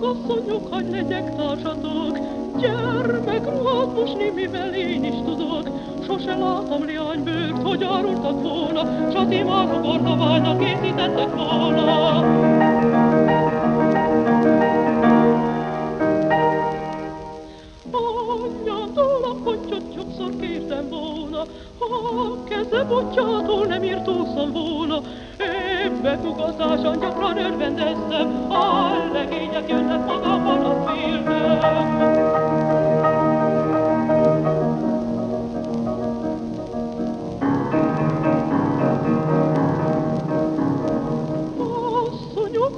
asszonyok, hagy legyek társatok, gyermekruhát mosni, mivel én is tudok. Sose láttam leánybőrt, hogy árultak volna, s a timárok ornaványnak készítettek volna. A sokszor kértem volna, ha keze botjától nem írtóztam volna, Ebbe tugatáson gyakran örvendeztem, a legények jönnek magamban a féltem.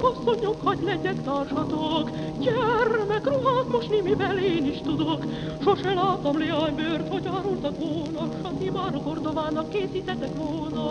Asszonyok, hagy legyek társatok, gyermekruhát mosni, mivel én is tudok. Sose láttam leánybőrt, hogy árultak volna, s a timárok ordovának készítettek volna.